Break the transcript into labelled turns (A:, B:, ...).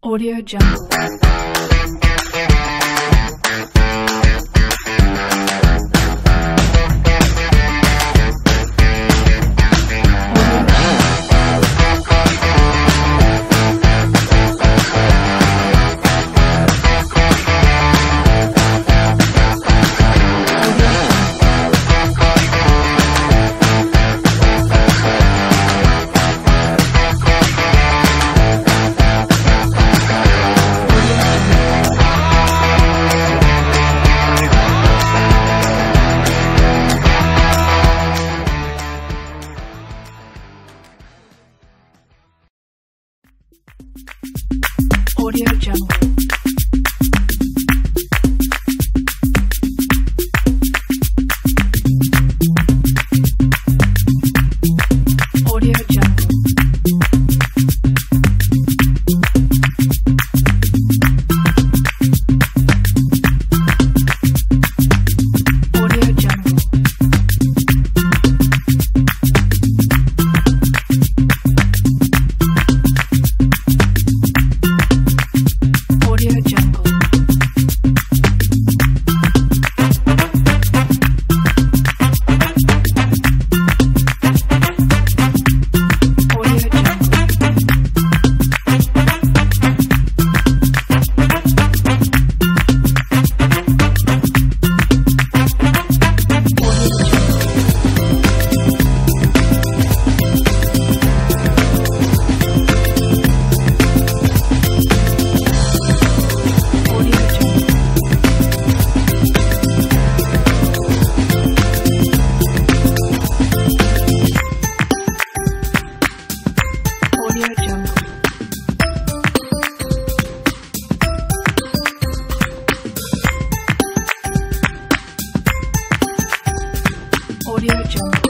A: Audio Jungle. Audio Jungle. Audio Jungle.